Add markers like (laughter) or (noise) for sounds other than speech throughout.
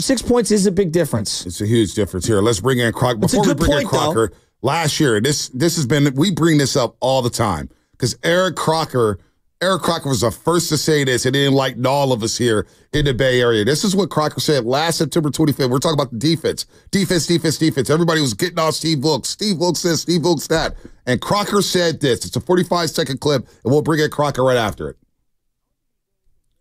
six points is a big difference. It's a huge difference here. Let's bring in Crocker. Before we bring in point, though. Crocker, last year, this this has been we bring this up all the time because Eric Crocker, Eric Crocker was the first to say this, and he enlightened all of us here in the Bay Area. This is what Crocker said last September 25th. We're talking about the defense, defense, defense, defense. Everybody was getting on Steve Wilks. Steve Wilks this, Steve Wilks that, and Crocker said this. It's a 45 second clip, and we'll bring in Crocker right after it.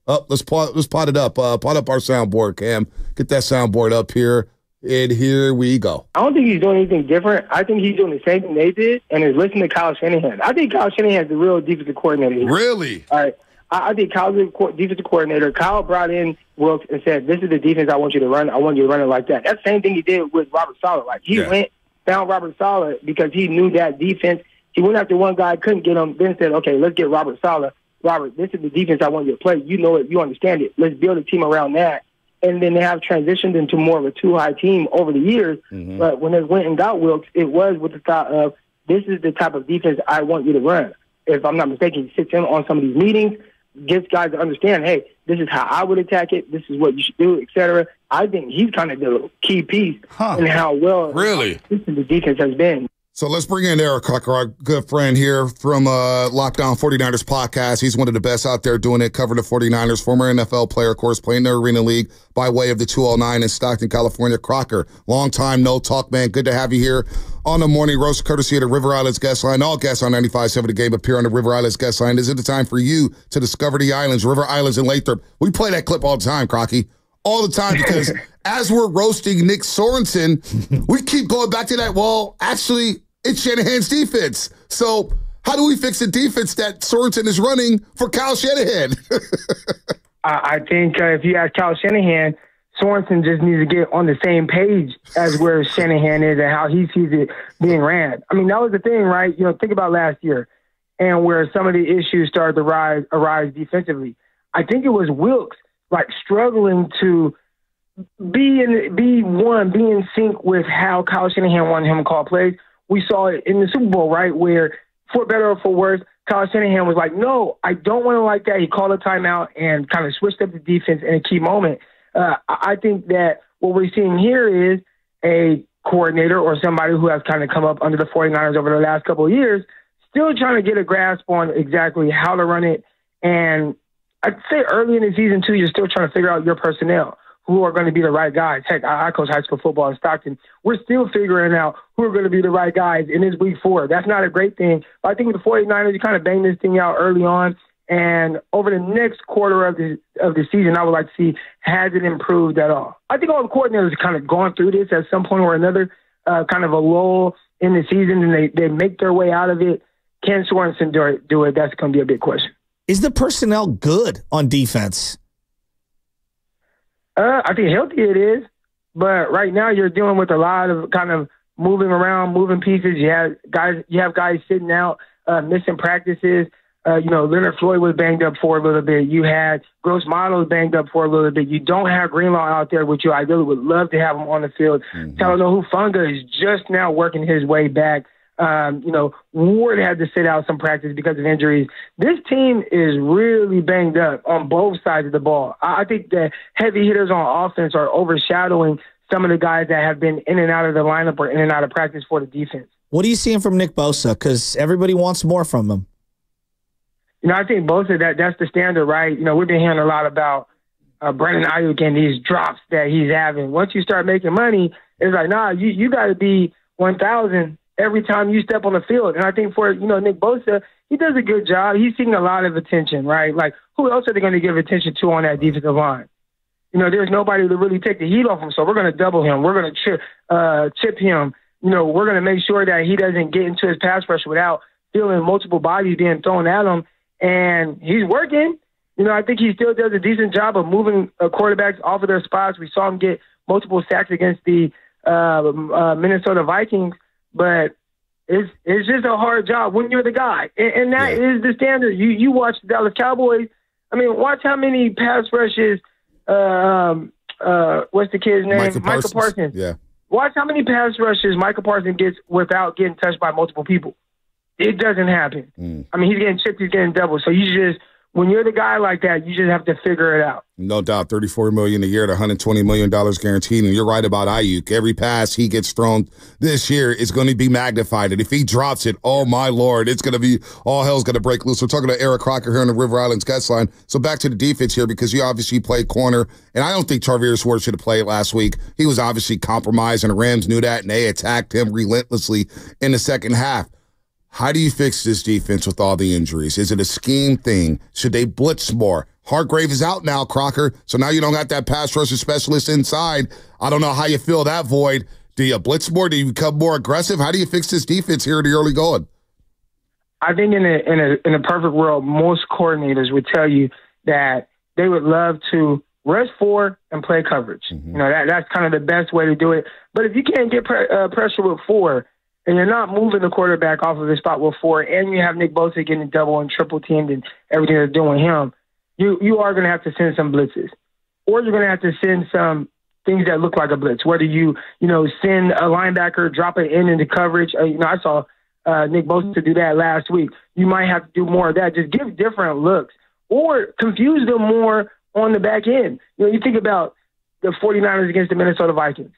Oh, let's pot, let's pot it up. Uh, pot up our soundboard, Cam. Get that soundboard up here. And here we go. I don't think he's doing anything different. I think he's doing the same thing they did, and is listening to Kyle Shanahan. I think Kyle Shanahan is the real defensive coordinator. here. Really? All right. I, I think Kyle's the co- defensive coordinator. Kyle brought in Wilks and said, "This is the defense I want you to run. I want you to run it like that." That's the same thing he did with Robert Saleh. Like he Yeah. went found Robert Saleh because he knew that defense. He went after one guy, couldn't get him. Then said, "Okay, let's get Robert Saleh. Robert, this is the defense I want you to play. You know it. You understand it. Let's build a team around that." And then they have transitioned into more of a two-high team over the years. Mm-hmm. But when they went and got Wilks, it was with the thought of, "This is the type of defense I want you to run." If I'm not mistaken, he sits in on some of these meetings gets guys to understand, hey, this is how I would attack it. This is what you should do, et cetera. I think he's kind of the key piece in how well Really? this is the defense has been. So let's bring in Eric Crocker, our good friend here from uh, Locked on 49ers podcast. He's one of the best out there doing it, covering the 49ers, former NFL player, of course, playing the Arena League by way of the 209 in Stockton, California. Crocker, long time no talk, man. Good to have you here on the morning roast, courtesy of the River Islands guest line. All guests on 95.7 The Game appear on the River Islands guest line. Is it the time for you to discover the islands, River Islands and Lathrop? We play that clip all the time, Crocky. All the time because (laughs) as we're roasting Nick Sorensen, we keep going back to that. Well, actually, it's Shanahan's defense. So how do we fix the defense that Sorensen is running for Kyle Shanahan? (laughs) I, think uh, if you ask Kyle Shanahan, Sorensen just needs to get on the same page as where Shanahan is and how he sees it being ran. I mean, that was the thing, right? You know, think about last year and where some of the issues started to rise arise defensively. I think it was Wilks like struggling to be in be one, be in sync with how Kyle Shanahan wanted him to call plays. We saw it in the Super Bowl, right, where for better or for worse, Kyle Shanahan was like, "No, I don't want to like that." He called a timeout and kind of switched up the defense in a key moment. Uh, I think that what we're seeing here is a coordinator or somebody who has kind of come up under the 49ers over the last couple of years, still trying to get a grasp on exactly how to run it. And I'd say early in the season too, you're still trying to figure out your personnel, who are going to be the right guys. Heck, I, I coach high school football in Stockton. We're still figuring out who are going to be the right guys in this week four. That's not a great thing. But I think with the 49ers, you kind of bang this thing out early on. And over the next quarter of the of the season, I would like to see has it improved at all. I think all the coordinators kind of gone through this at some point or another, uh, kind of a lull in the season, and they, they make their way out of it. Can Sorensen do it? Do it? That's going to be a big question. Is the personnel good on defense? Uh, I think healthy it is, but right now you're dealing with a lot of kind of moving around, moving pieces. You have guys, you have guys sitting out, uh, missing practices. Uh, you know, Leonard Floyd was banged up for a little bit. You had Gross-Matos banged up for a little bit. You don't have Greenlaw out there, with you I really would love to have him on the field. Talanoa Hufanga is just now working his way back. Um, you know, Ward had to sit out some practice because of injuries. This team is really banged up on both sides of the ball. I, I think that heavy hitters on offense are overshadowing some of the guys that have been in and out of the lineup or in and out of practice for the defense. What are you seeing from Nick Bosa? Because everybody wants more from him. You know, I think Bosa that that's the standard, right? You know, we've been hearing a lot about uh, Brandon Aiyuk and these drops that he's having. Once you start making money, it's like, nah, you you got to be one thousand every time you step on the field. And I think for you know Nick Bosa, he does a good job. He's seeing a lot of attention, right? Like, who else are they going to give attention to on that defensive line? You know, there's nobody to really take the heat off him. So we're going to double him. We're going to chip, uh, chip him. You know, we're going to make sure that he doesn't get into his pass rush without feeling multiple bodies being thrown at him. And he's working. You know, I think he still does a decent job of moving uh, quarterbacks off of their spots. We saw him get multiple sacks against the uh, uh, Minnesota Vikings, but it's it's just a hard job when you're the guy, and, and that is the standard. You you watch the Dallas Cowboys. I mean, watch how many pass rushes. Uh, um, uh, what's the kid's name? Micah Parsons. Yeah. Watch how many pass rushes Micah Parsons gets without getting touched by multiple people. It doesn't happen. Mm. I mean, he's getting chipped, he's getting doubled. So you just when you're the guy like that, you just have to figure it out. No doubt, thirty-four million a year to one hundred twenty million dollars guaranteed. And you're right about Aiyuk. Every pass he gets thrown this year is going to be magnified, and if he drops it, oh my lord, it's going to be all hell's going to break loose. We're talking to Eric Crocker here on the River Islands guest line. So back to the defense here because you obviously played corner, and I don't think Charvarius Ward should have played last week. He was obviously compromised, and the Rams knew that, and they attacked him relentlessly in the second half. How do you fix this defense with all the injuries? Is it a scheme thing? Should they blitz more? Hargrave is out now, Crocker. So now you don't got that pass rusher specialist inside. I don't know how you fill that void. Do you blitz more? Do you become more aggressive? How do you fix this defense here in the early going? I think in a in a in a perfect world, most coordinators would tell you that they would love to rush four and play coverage. Mm-hmm. You know that that's kind of the best way to do it. But if you can't get pre- uh, pressure with four, and you're not moving the quarterback off of his spot with four, and you have Nick Bosa getting double and triple teamed and everything they're doing him, you you are going to have to send some blitzes, or you're going to have to send some things that look like a blitz. Whether you you know send a linebacker, drop it in into coverage. Uh, you know, I saw uh, Nick Bosa do that last week. You might have to do more of that. Just give different looks, or confuse them more on the back end. You know, you think about the 49ers against the Minnesota Vikings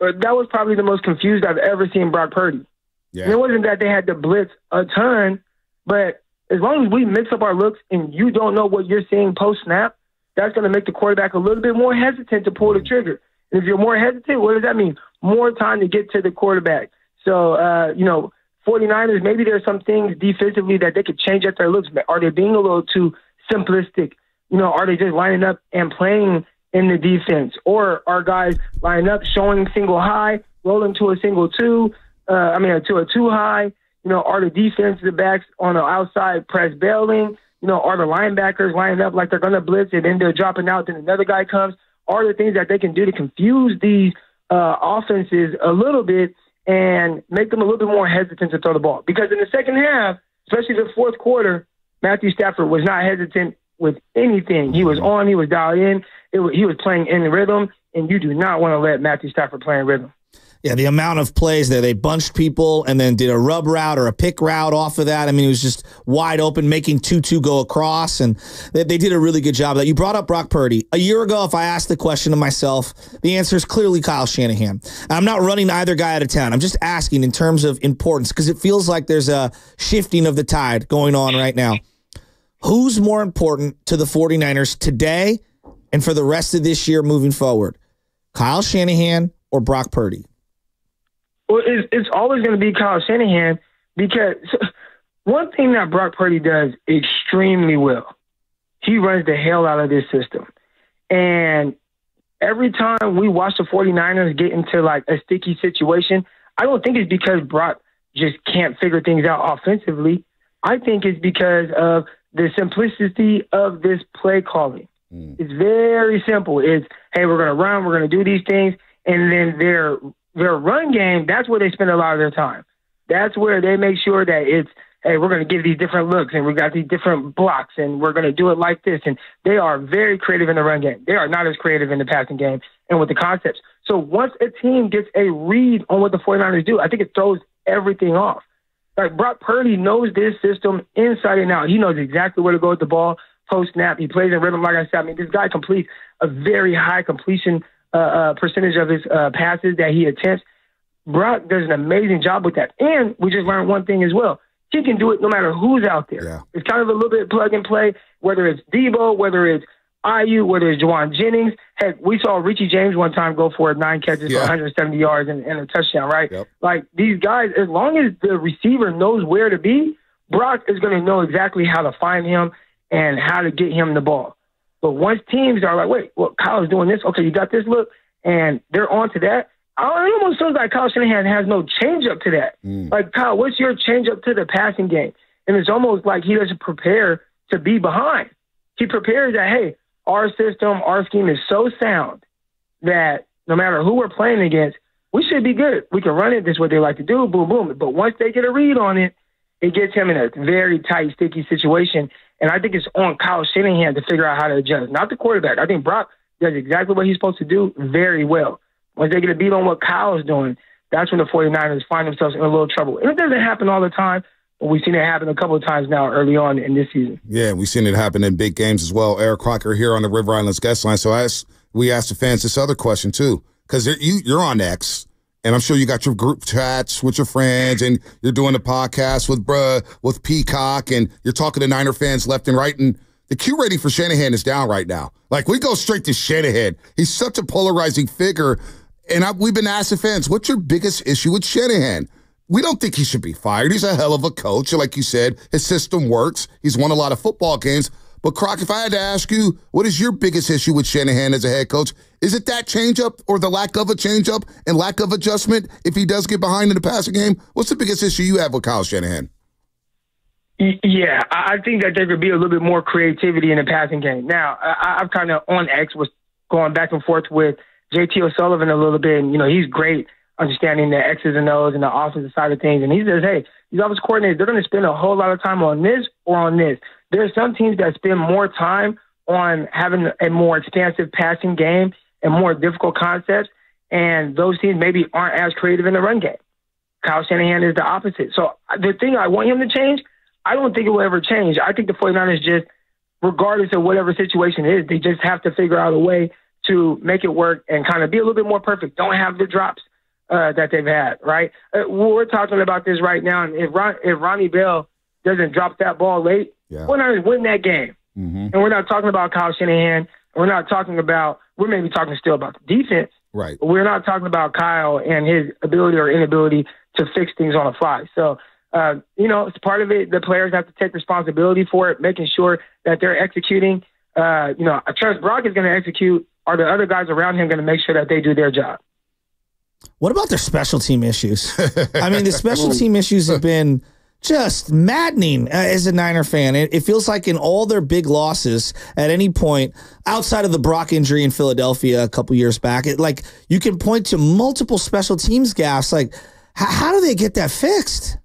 but that was probably the most confused I've ever seen Brock Purdy. Yeah. And it wasn't that they had to blitz a ton, but as long as we mix up our looks and you don't know what you're seeing post snap, that's going to make the quarterback a little bit more hesitant to pull the trigger. And if you're more hesitant, what does that mean? More time to get to the quarterback. So, uh, you know, 49ers, maybe there's some things defensively that they could change up their looks. But are they being a little too simplistic? You know, are they just lining up and playing in the defense, or our guys line up showing single high, rolling to a single two, uh, I mean to a two high. You know, are the defensive backs on the outside press bailing? You know, are the linebackers lining up like they're going to blitz and then they're dropping out, then another guy comes? Are the things that they can do to confuse these uh, offenses a little bit and make them a little bit more hesitant to throw the ball? Because in the second half, especially the fourth quarter, Matthew Stafford was not hesitant with anything. He was on, he was dialed in it, he was playing in rhythm, and you do not want to let Matthew Stafford play in rhythm. Yeah, the amount of plays there, they bunched people and then did a rub route or a pick route off of that. I mean, it was just wide open, making 2 2 go across. And they, they, did a really good job of that. You brought up Brock Purdy. A year ago, if I asked the question to myself, the answer is clearly Kyle Shanahan. I'm not running either guy out of town. I'm just asking in terms of importance because it feels like there's a shifting of the tide going on right now. Who's more important to the 49ers today and for the rest of this year moving forward? Kyle Shanahan or Brock Purdy? Well, it's, it's always going to be Kyle Shanahan because (laughs) one thing that Brock Purdy does extremely well, he runs the hell out of this system. And every time we watch the 49ers get into like a sticky situation, I don't think it's because Brock just can't figure things out offensively. I think it's because of the simplicity of this play calling. Mm. It's very simple. It's hey, we're gonna run, we're gonna do these things, and then their their run game. That's where they spend a lot of their time. That's where they make sure that it's hey, we're going to give these different looks and we've got these different blocks and we're going to do it like this. And they are very creative in the run game. They are not as creative in the passing game and with the concepts. So once a team gets a read on what the 49ers do, I think it throws everything off. Like Brock Purdy knows this system inside and out. He knows exactly where to go with the ball post snap. He plays in rhythm, like I said. I mean, this guy completes a very high completion uh, uh, percentage of his uh, passes that he attempts. Brock does an amazing job with that. And we just learned one thing as well. He can do it no matter who's out there. Yeah. It's kind of a little bit plug and play, whether it's Deebo, whether it's Aiyuk, whether it's Jauan Jennings. Heck, we saw Richie James one time go for nine catches yeah. for 170 yards and, and a touchdown, right? Yep. Like these guys, as long as the receiver knows where to be, Brock is going to know exactly how to find him and how to get him the ball. But once teams are like, wait, well, Kyle's doing this. Okay, you got this look, and they're on to that. I almost feels like Kyle Shanahan has no change up to that. Mm. Like, Kyle, what's your change up to the passing game? And it's almost like he doesn't prepare to be behind. He prepares that, hey, our system, our scheme is so sound that no matter who we're playing against, we should be good. We can run it. This is what they like to do. Boom, boom. But once they get a read on it, it gets him in a very tight, sticky situation. And I think it's on Kyle Shanahan to figure out how to adjust, not the quarterback. I think Brock does exactly what he's supposed to do very well. Once they get a beat on what Kyle's doing, that's when the 49ers find themselves in a little trouble. And it doesn't happen all the time, but We've seen it happen a couple of times now early on in this season. Yeah, we've seen it happen in big games as well. Eric Crocker here on the River Islands guest line. So as we asked the fans this other question too, because you, you're on X, and I'm sure you got your group chats with your friends, and you're doing the podcast with bruh, with Peacock, and you're talking to Niner fans left and right, and the Q rating for Shanahan is down right now. Like we go straight to Shanahan. He's such a polarizing figure, and I, we've been asking fans, "What's your biggest issue with Shanahan?" we don't think he should be fired. He's a hell of a coach. Like you said, his system works. He's won a lot of football games. But Croc, if I had to ask you, what is your biggest issue with Shanahan as a head coach? Is it that changeup or the lack of a changeup and lack of adjustment if he does get behind in the passing game? What's the biggest issue you have with Kyle Shanahan? Yeah, I think that there could be a little bit more creativity in the passing game. Now, I, have kind of on X was going back and forth with JT O'Sullivan a little bit, and you know he's great understanding the X's and O's and the offensive side of things. And he says, hey, these office coordinators, they're going to spend a whole lot of time on this or on this. There are some teams that spend more time on having a more expansive passing game and more difficult concepts. And those teams maybe aren't as creative in the run game. Kyle Shanahan is the opposite. So the thing I want him to change, I don't think it will ever change. I think the 49ers just, regardless of whatever situation it is, they just have to figure out a way to make it work and kind of be a little bit more perfect. Don't have the drops uh, that they've had, right? Uh, we're talking about this right now, and if, Ron, if Ronnie Bell doesn't drop that ball late, yeah. we're not win that game. Mm-hmm. And we're not talking about Kyle Shanahan. We're not talking about. We're maybe talking still about the defense, right? we're not talking about Kyle and his ability or inability to fix things on the fly. So. Uh, you know, it's part of it. The players have to take responsibility for it, making sure that they're executing. Uh, you know, I trust Brock is going to execute. Are the other guys around him going to make sure that they do their job? What about their special team issues? I mean, the special (laughs) team issues have been just maddening uh, as a Niner fan. It, it, feels like in all their big losses at any point, outside of the Brock injury in Philadelphia a couple years back, it, like you can point to multiple special teams gaffes. Like, h- how do they get that fixed?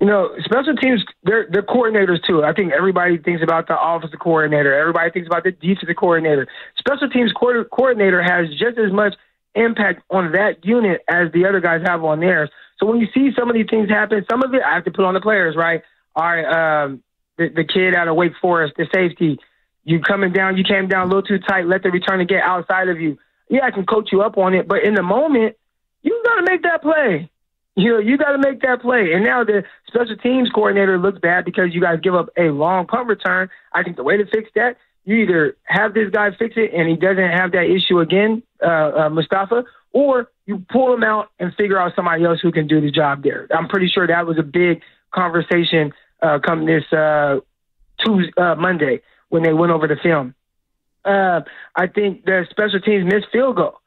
You know, special teams, they're, they're coordinators too. I think everybody thinks about the offensive coordinator. Everybody thinks about the defensive coordinator. Special teams co- coordinator has just as much – impact on that unit as the other guys have on theirs. So when you see some of these things happen, some of it I have to put on the players, right? All right, um, the, the kid out of Wake Forest, the safety, you coming down, you came down a little too tight, let the returner get outside of you. Yeah, I can coach you up on it, but in the moment, you got to make that play. You know, you got to make that play. And now the special teams coordinator looks bad because you guys give up a long punt return. I think the way to fix that you either have this guy fix it and he doesn't have that issue again, uh, uh, Mustapha, or you pull him out and figure out somebody else who can do the job there. I'm pretty sure that was a big conversation uh, come this uh, Tuesday, uh, Monday when they went over the film. Uh, I think the special teams missed field goal.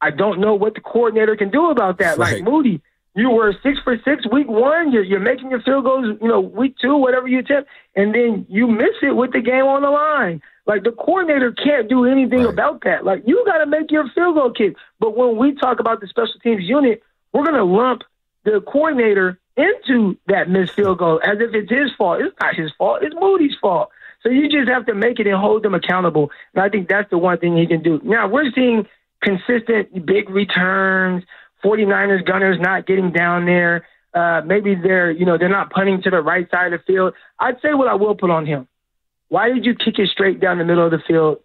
I don't know what the coordinator can do about that. Right. Like Moody, you were six for six week one. You're, you're making your field goals, you know, week two, whatever you attempt, and then you miss it with the game on the line. Like the coordinator can't do anything right. about that. Like you got to make your field goal kick. But when we talk about the special teams unit, we're going to lump the coordinator into that missed field goal as if it's his fault. It's not his fault. It's Moody's fault. So you just have to make it and hold them accountable. And I think that's the one thing he can do. Now we're seeing consistent big returns. 49ers gunners not getting down there. Uh, maybe they're, you know, they're not punting to the right side of the field. I'd say what I will put on him. Why did you kick it straight down the middle of the field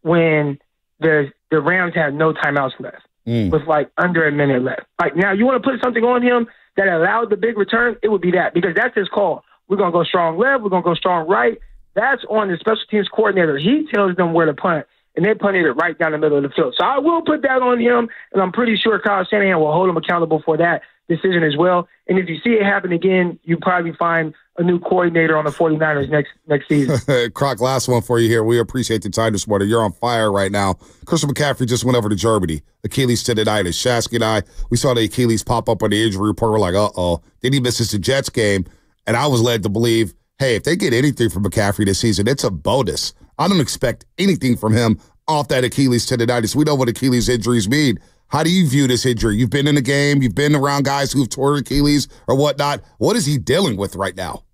when the the Rams had no timeouts left mm. with like under a minute left? Like now, you want to put something on him that allowed the big return? It would be that because that's his call. We're gonna go strong left. We're gonna go strong right. That's on the special teams coordinator. He tells them where to punt and they punted it right down the middle of the field. So I will put that on him, and I'm pretty sure Kyle Shanahan will hold him accountable for that decision as well. And if you see it happen again, you probably find a new coordinator on the 49ers next next season. (laughs) Croc, last one for you here. We appreciate the time this morning. You're on fire right now. Christian McCaffrey just went over to Germany. Achilles tendonitis. Shasky and I, we saw the Achilles pop up on the injury report. We're like, uh-oh. Then he misses the Jets game, and I was led to believe, hey, if they get anything from McCaffrey this season, it's a bonus. I don't expect anything from him off that Achilles tendonitis. We know what Achilles injuries mean. How do you view this injury? You've been in the game, you've been around guys who've torn Achilles or whatnot. What is he dealing with right now?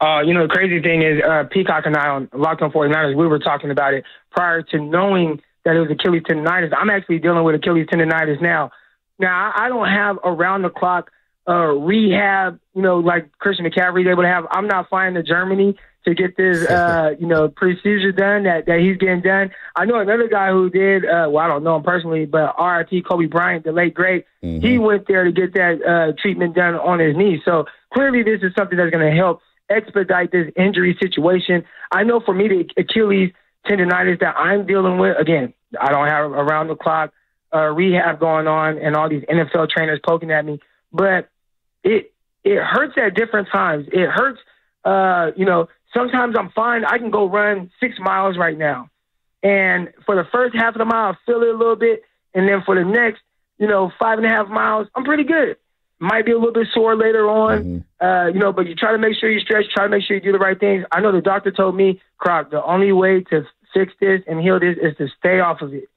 Uh, you know, the crazy thing is, uh, Peacock and I on Locked on 49ers, we were talking about it prior to knowing that it was Achilles tendonitis. I'm actually dealing with Achilles tendonitis now. Now, I don't have around the clock uh, rehab, you know, like Christian McCaffrey's able to have. I'm not flying to Germany to get this, (laughs) uh, you know, procedure done that, that he's getting done. I know another guy who did, uh, well, I don't know him personally, but RIP Kobe Bryant, the late great, mm-hmm. he went there to get that uh, treatment done on his knee. So clearly this is something that's going to help expedite this injury situation. I know for me, the Achilles tendonitis that I'm dealing with, again, I don't have around the clock uh, rehab going on and all these NFL trainers poking at me, but it it hurts at different times. It hurts, uh, you know. Sometimes I'm fine. I can go run six miles right now, and for the first half of the mile, I feel it a little bit, and then for the next, you know, five and a half miles, I'm pretty good. Might be a little bit sore later on, mm-hmm. uh, you know, but you try to make sure you stretch, try to make sure you do the right things. I know the doctor told me, Croc, the only way to fix this and heal this is to stay off of it.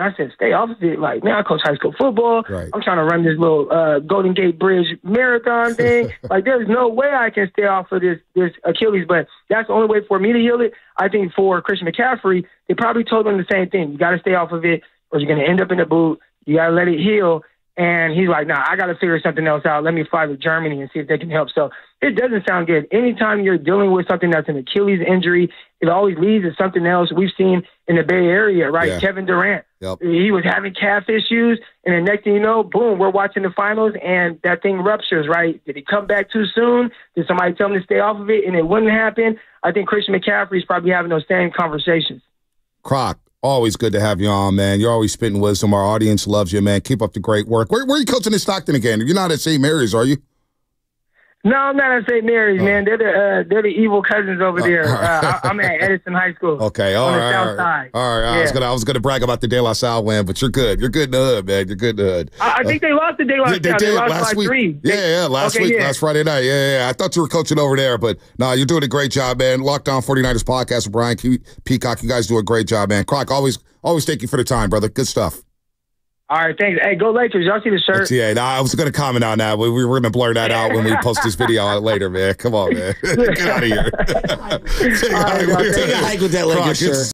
And I said, stay off of it. Like, man, I coach high school football. Right. I'm trying to run this little uh, Golden Gate Bridge marathon (laughs) thing. like, there's no way I can stay off of this this Achilles. But that's the only way for me to heal it. I think for Christian McCaffrey, they probably told him the same thing. You got to stay off of it, or you're going to end up in the boot. You got to let it heal. And he's like, nah, I got to figure something else out. Let me fly to Germany and see if they can help. So it doesn't sound good. Anytime you're dealing with something that's an Achilles injury, it always leads to something else. We've seen in the Bay Area, right? Yeah. Kevin Durant, yep. he was having calf issues. And the next thing you know, boom, we're watching the finals and that thing ruptures, right? Did he come back too soon? Did somebody tell him to stay off of it and it wouldn't happen? I think Christian McCaffrey is probably having those same conversations. Croc, Always good to have you on, man. You're always spitting wisdom. Our audience loves you, man. Keep up the great work. Where, where are you coaching in Stockton again? You're not at St. Mary's, are you? No, I'm not at St. Mary's, oh. man. They're the uh, they're the evil cousins over there. Uh, I, am at Edison High School. (laughs) Okay, all right, all right. All right, yeah. I was gonna I was gonna brag about the De La Salle win, but you're good. You're good in the hood, man. You're good in the hood. I, I think they lost the De La Salle. Yeah, they, they lost last by week. three. Yeah, yeah, last okay, week, yeah. last Friday night. Yeah, yeah. I thought you were coaching over there, but no, nah, you're doing a great job, man. Locked on 49ers podcast with Brian Peacock. You guys do a great job, man. Croc, always always thank you for the time, brother. Good stuff. All right, thanks. Hey, go Lakers. Y'all see the shirt? Yeah, nah, I was going to comment on that. We, we were going to blur that out when we post this video out (laughs) later, man. Come on, man. (laughs) Get out of here. Take, a (laughs) hike with that Lakers shirt.